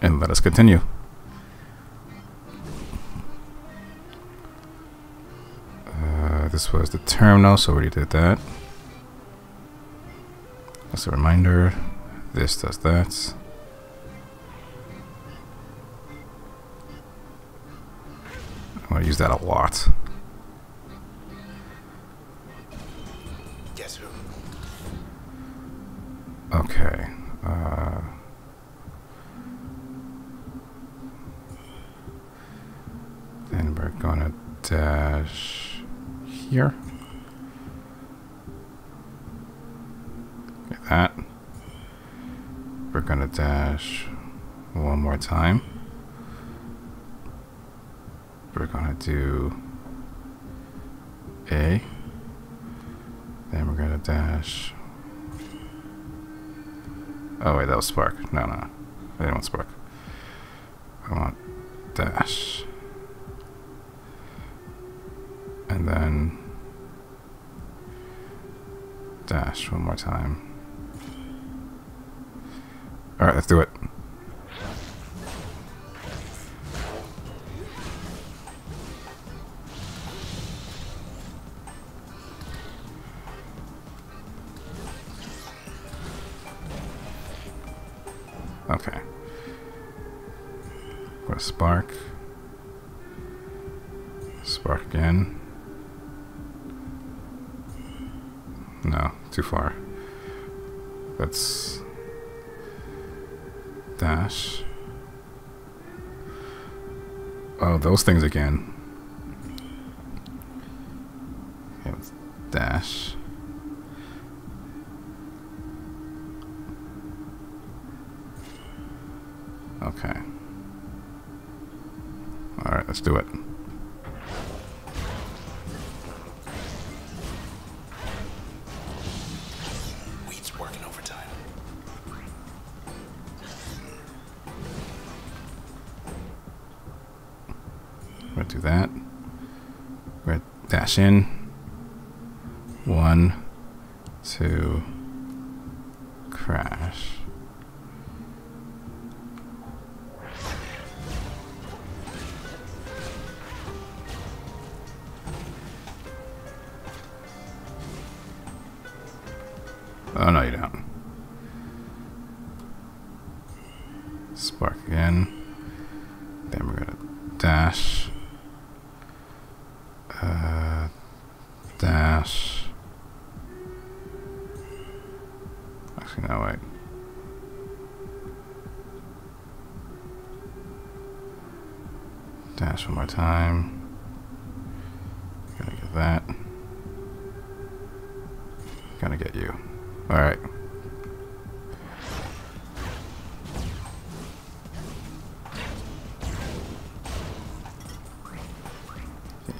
And let us continue. Uh, this was the terminal, so we did that. That's a reminder. This does that. I'm going to use that a lot. Was Spark. No, no, I didn't want Spark. I want Dash. And then Dash one more time. Alright, let's do it. Those things again. Do that. We're dash in. One,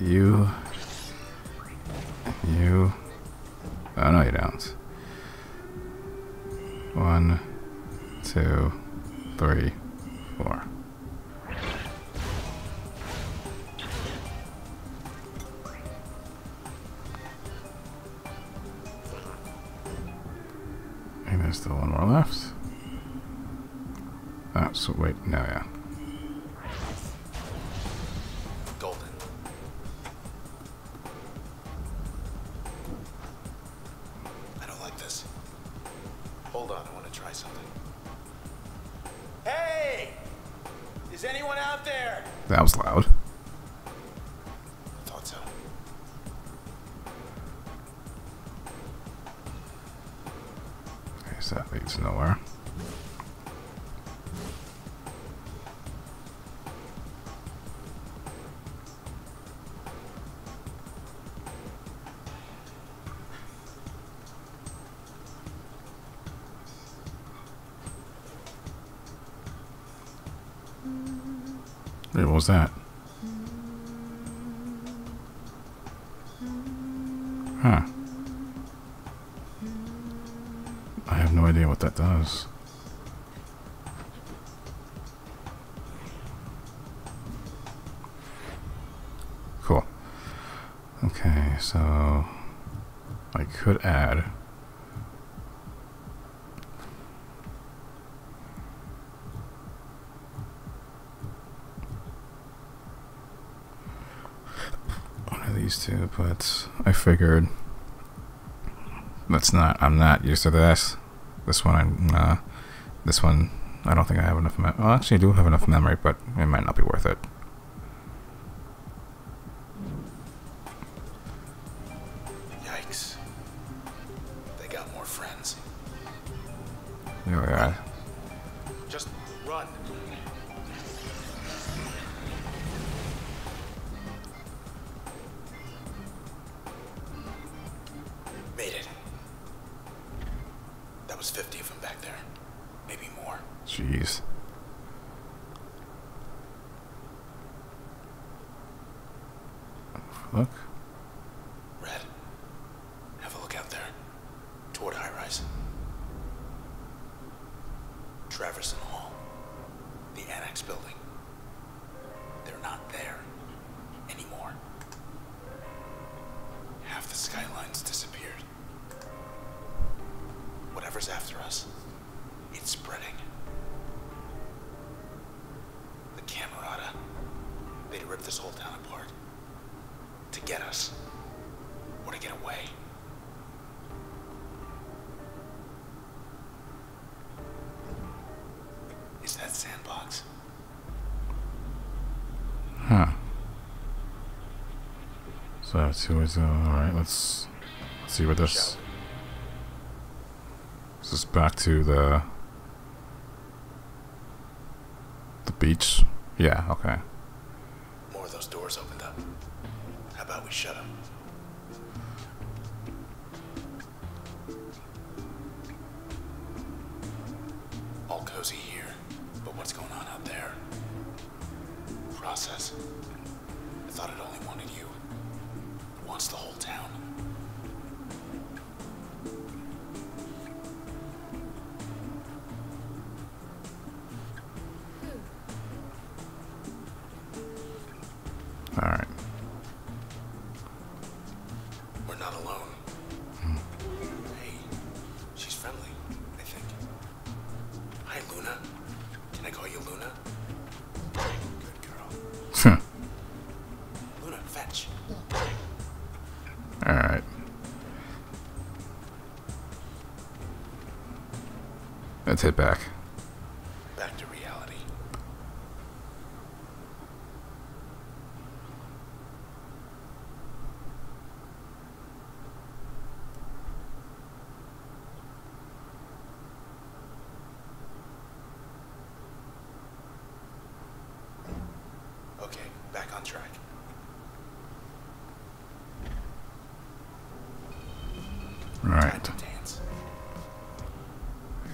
You. You. Oh, no, you don't. One, two, three, Wait, what was that? Huh. I have no idea what that does. Cool. Okay, so I could add these two, but I figured that's not. I'm not used to this. This one, I'm. Uh, this one, I don't think I have enough. Me- well, actually, I do have enough memory, but it might not be worth it. Was 50 of them back there. Maybe more. Jeez. Look. So that's who is. All right. Let's, let's see what this. This is back to the. The beach. Yeah. Okay. More of those doors opened up. How about we shut them? All cozy here, but what's going on out there? Process. I thought it only wanted you. Wants the whole town. Let's hit back. Back to reality. Okay, back on track.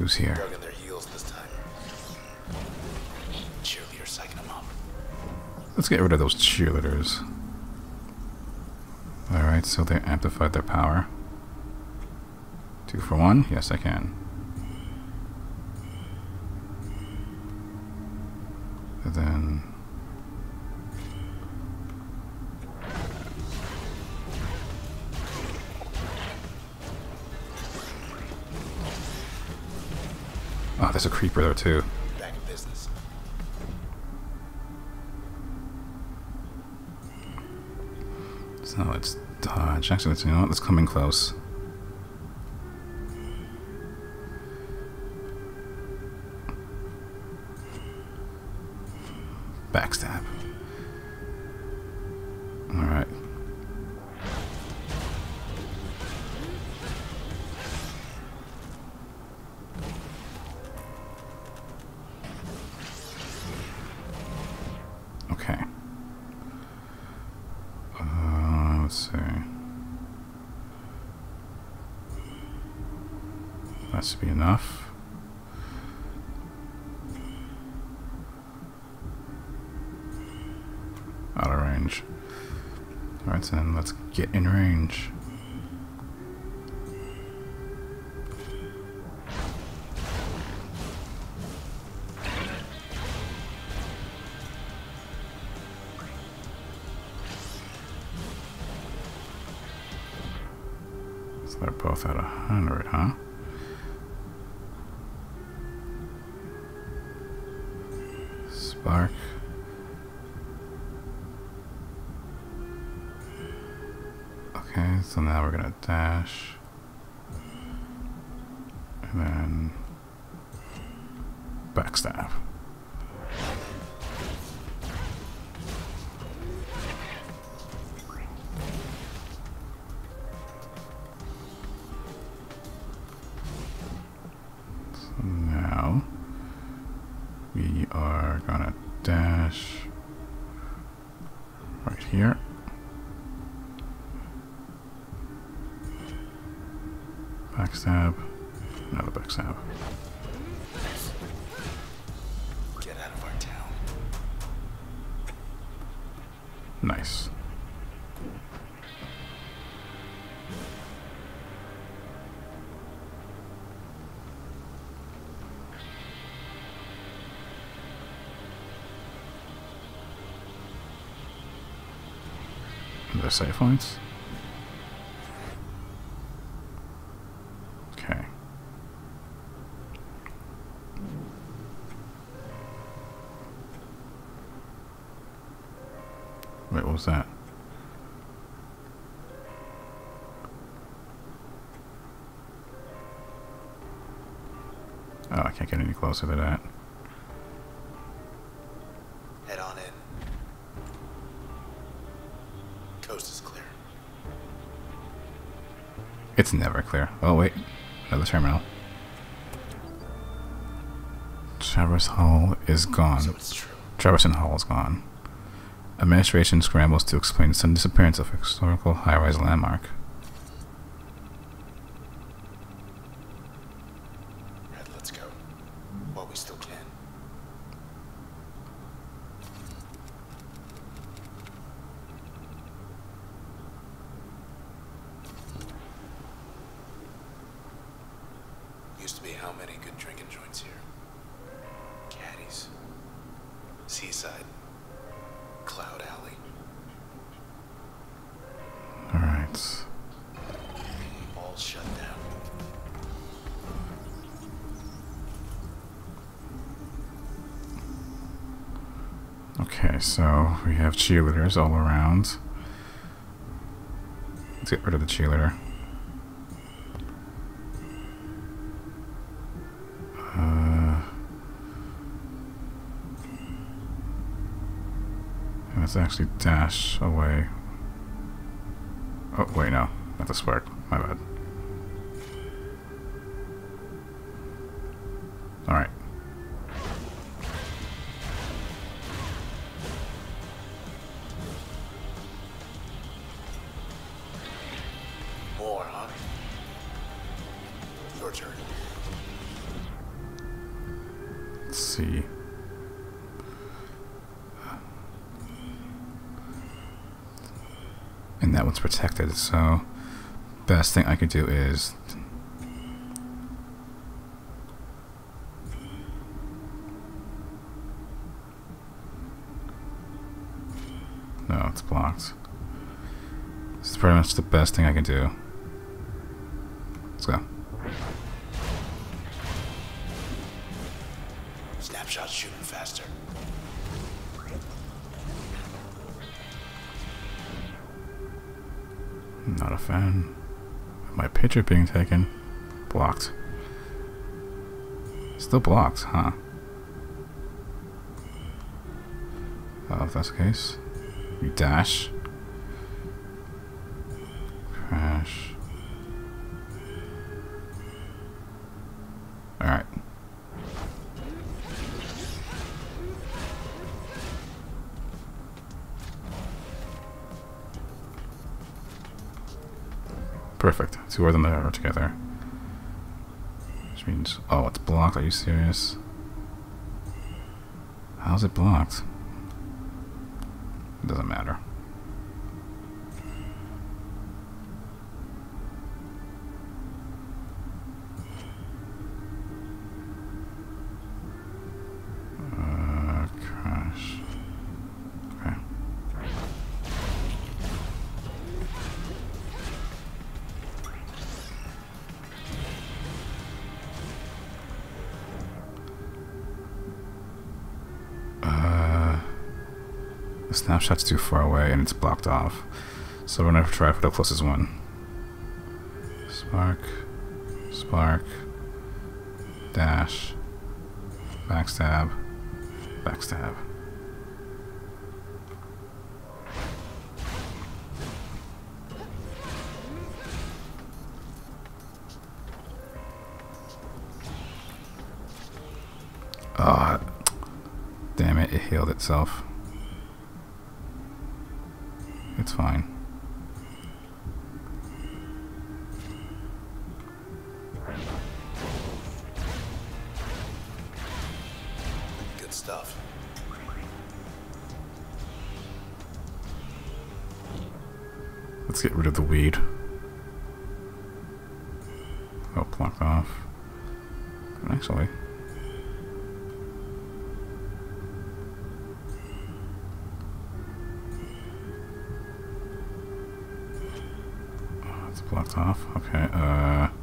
Who's here? Dug in their heels this time. Cheerleader psyching them up. Let's get rid of those cheerleaders. Alright, so they amplified their power. Two for one? Yes, I can. There's a creeper there too. Back in business. So let's dodge. Actually, let's, you know what? Let's come in close. That should be enough. Out of range. Alright, so then let's get in range. Backstab. Save points. Okay. Wait, what was that? Oh, I can't get any closer to that. Never clear. Oh, wait. Another terminal. Traverse Hall is hmm, gone. So. Traverson Hall is gone. Administration scrambles to explain sudden disappearance of historical high-rise landmark. Okay, so we have cheerleaders all around. Let's get rid of the cheerleader. Uh, and let's actually dash away. Oh, wait, no. Not the spark. My bad. So best thing I could do is No, it's blocked. This is pretty much the best thing I can do. Let's go. Snapshot shooting faster. A fan. My picture being taken. Blocked. Still blocked, huh? Oh, if that's the case. You dash. Two of them are together. Which means, oh, it's blocked. Are you serious? How's it blocked? It doesn't matter. The snapshot's too far away and it's blocked off. So we're gonna try for the closest one. Spark, spark, dash, backstab, backstab. Ah, damn it, it healed itself. It's fine. Blocked off. Okay, uh.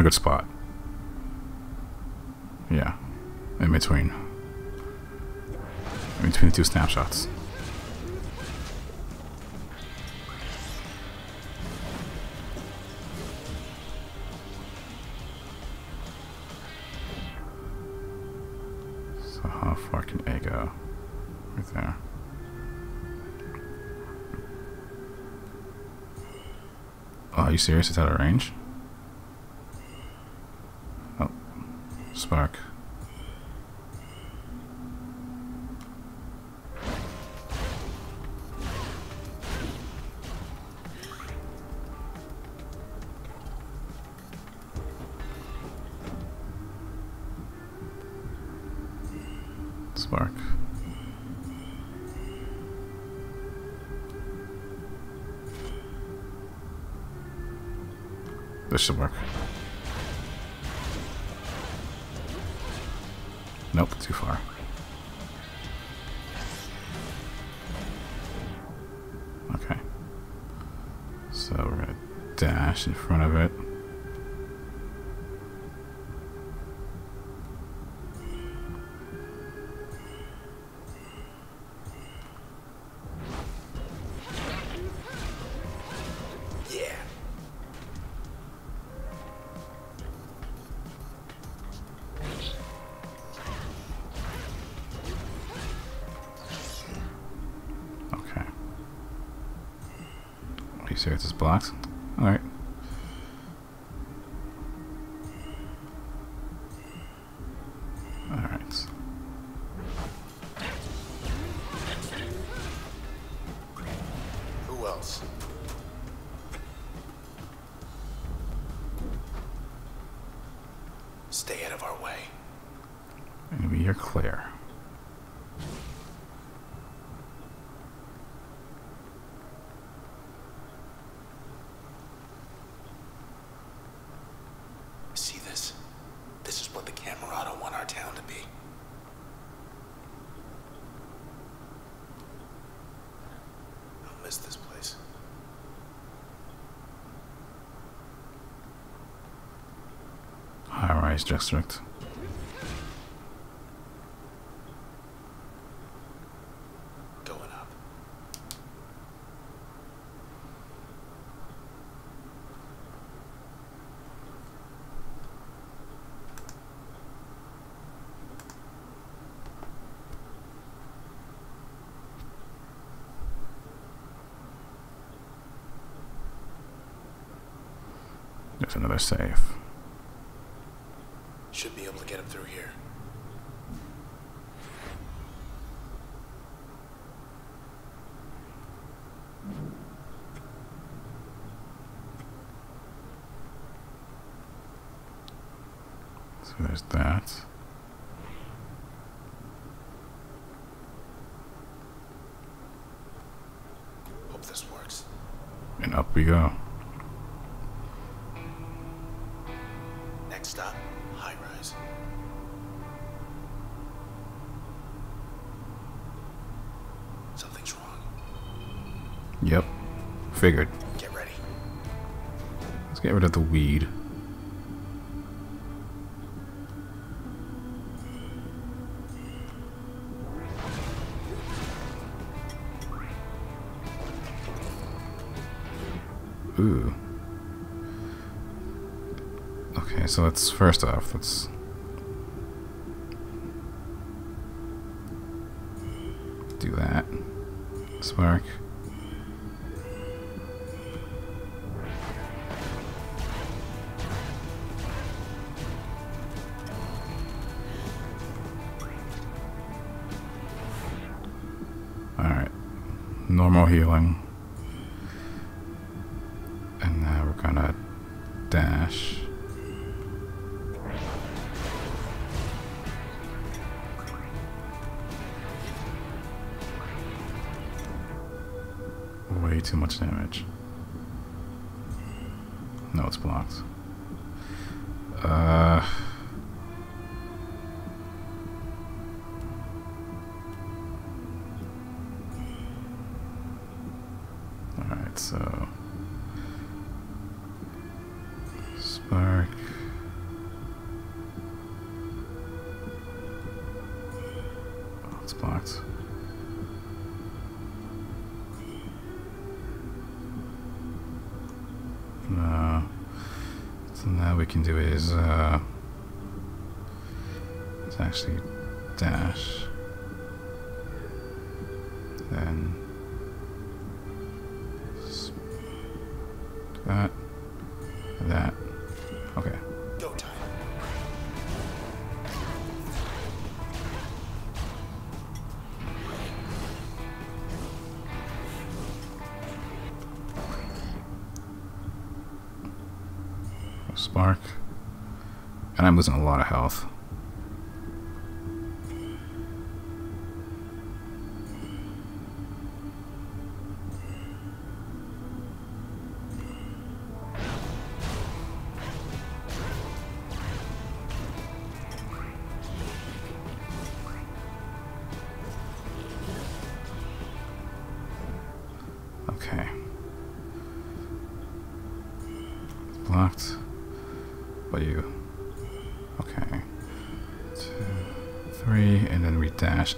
A good spot. Yeah. In between. In between the two snapshots. So how far can A go? Right there. Oh, are you serious? It's out of range? Oh. Spark. In front of it. Yeah. Okay. Are you District. Going up. There's another safe. Should be able to get him through here. Figured. Get ready. Let's get rid of the weed. Ooh. Okay, so let's first off, let's do that. Spark. Normal healing. So. Spark. Oh, it's blocked. No. So now we can do is uh it's actually dash. I'm a lot of health.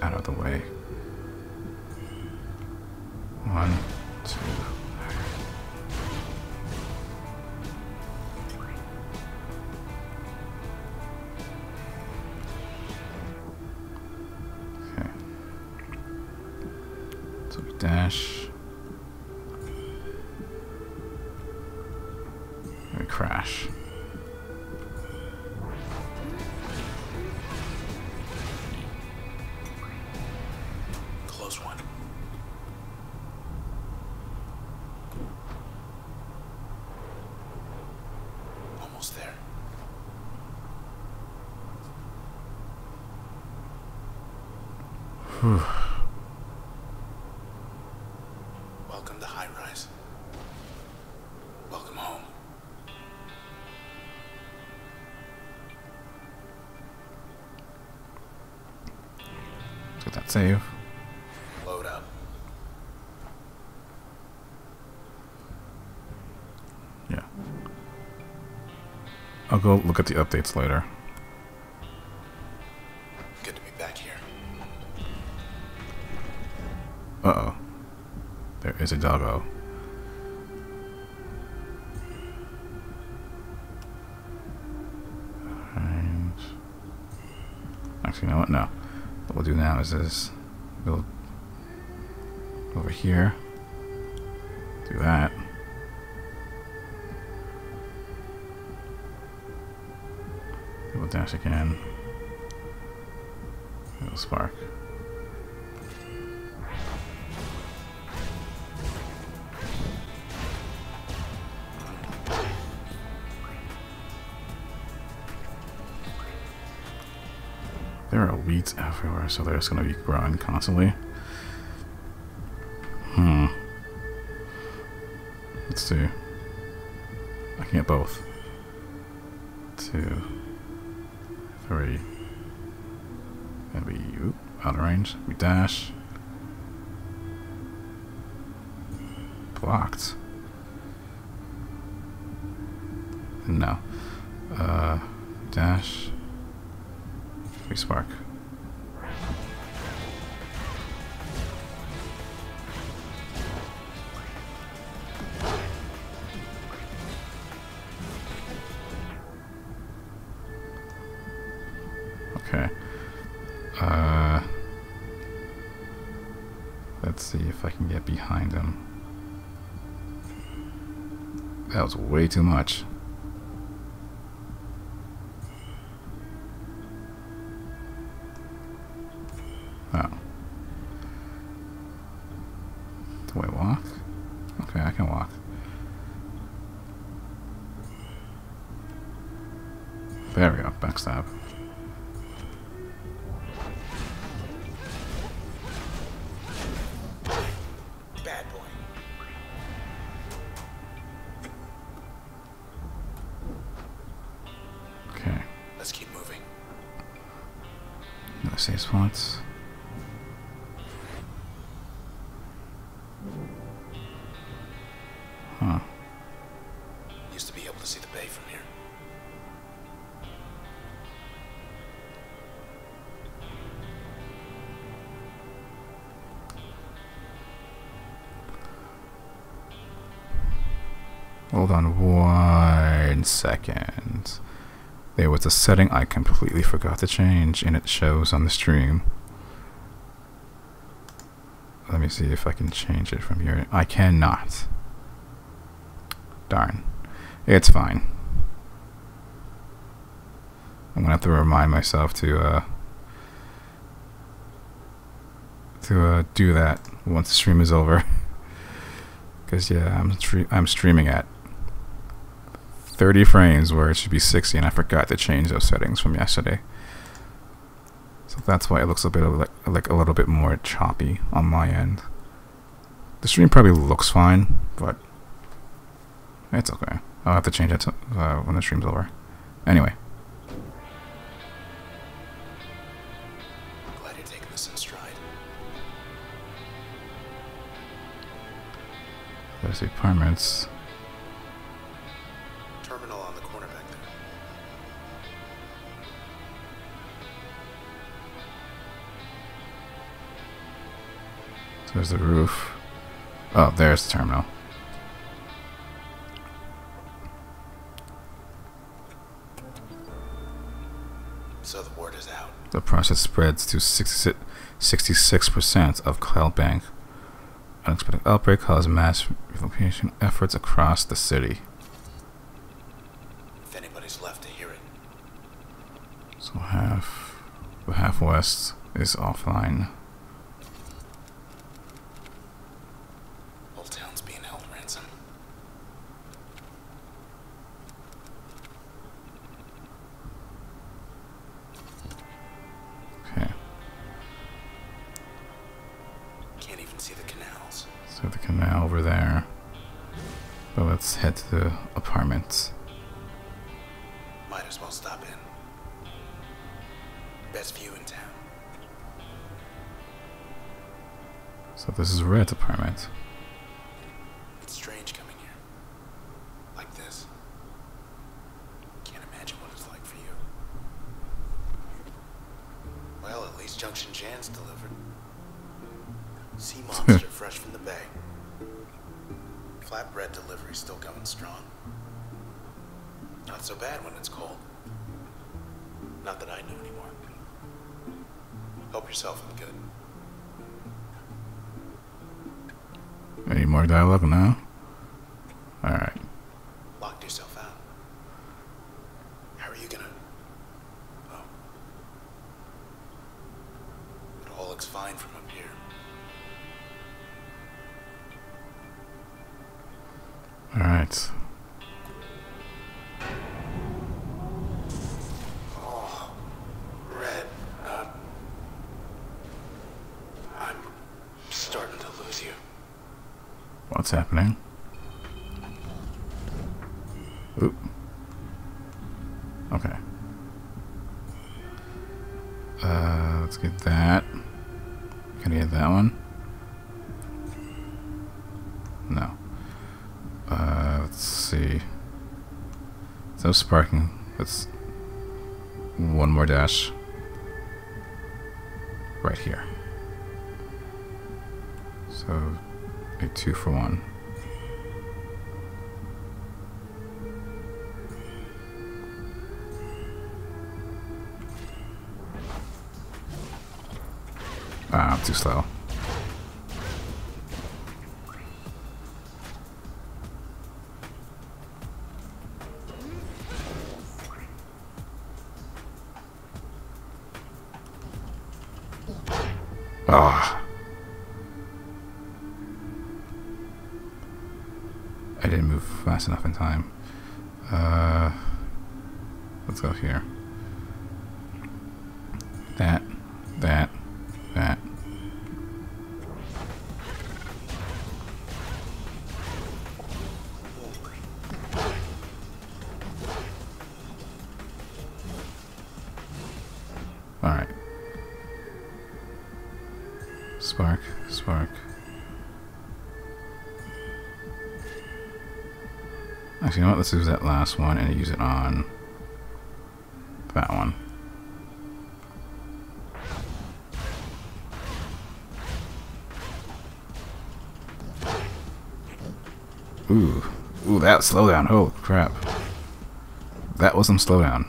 Out of the way. Welcome to High Rise. Welcome home. Let's get that save. Load up. Yeah. I'll go look at the updates later. A doggo. Actually, you know what? No. What we'll do now is this. We'll over here. Do that. We'll dash again. It'll spark. There are weeds everywhere, so they're just gonna be growing constantly. Hmm. Let's see. I can get both. Two. Three. We oop, out of range. We dash. Blocked. No. Uh dash. We spark. Okay. Uh, let's see if I can get behind him. That was way too much. I can walk. There we go, backstab. One second. There was a setting I completely forgot to change, and it shows on the stream. Let me see if I can change it from here. I cannot. Darn. It's fine. I'm gonna have to remind myself to uh to uh do that once the stream is over. Cause yeah, I'm I'm streaming at 30 frames where it should be 60, and I forgot to change those settings from yesterday. So that's why it looks a bit like, like a little bit more choppy on my end. The stream probably looks fine, but it's okay. I'll have to change it to, uh, when the stream's over. Anyway, Glad you're taking this in stride. there's the apartments. So there's the roof. Oh, there's the terminal. So the word is out. The process spreads to 66 66% of Cloudbank. Unexpected outbreak caused mass relocation efforts across the city. If anybody's left to hear it, So half, the half west is offline. Any more dialogue now? Sparking. Let's one more dash. Right here. So a two for one. Ah, I'm too slow. Actually, you know what? Let's use that last one and use it on that one. Ooh. Ooh, that slowdown. Oh, crap. That was some slowdown.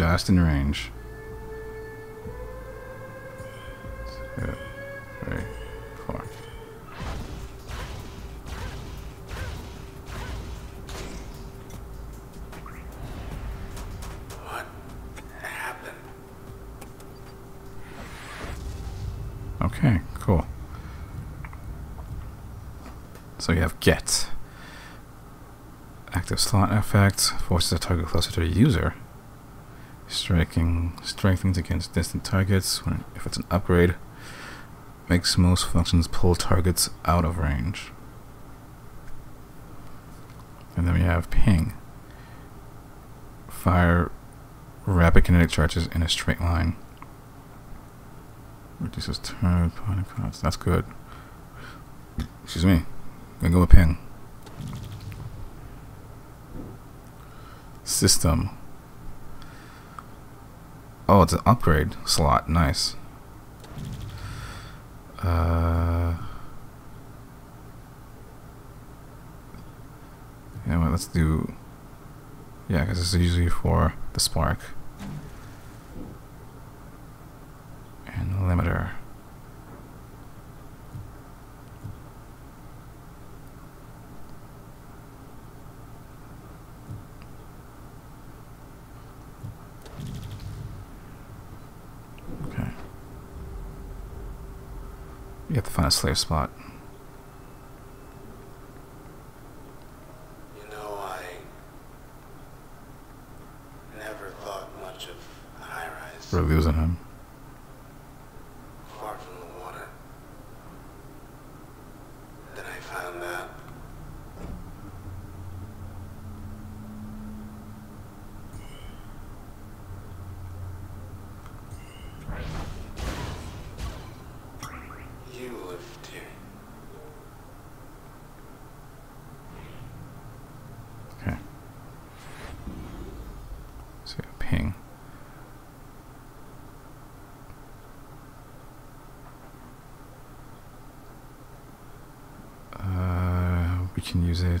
Just in range. Two, three, four. What happened? Okay, cool. So you have get. Active slot effect forces a target closer to the user. Striking strengthens against distant targets when if it's an upgrade. Makes most functions pull targets out of range. And then we have ping. Fire rapid kinetic charges in a straight line. Reduces turn point cost. That's good. Excuse me. Gonna go with ping. System. Oh, it's an upgrade slot. Nice. Uh. What? Let's do. Yeah, because it's usually for the spark. And limiter. Okay. A slave spot. You know, I never thought much of high rise. We're losing him. Far from the water. Then I found that. we can use it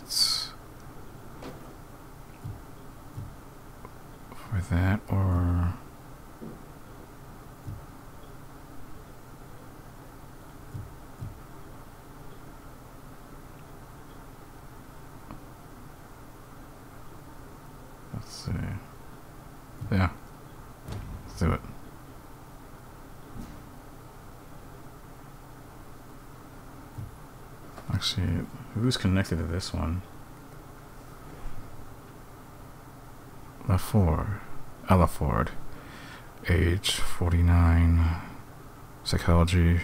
for that or let's see yeah let's do it who's connected to this one? LaFord, Ella Ford, age 49, psychology.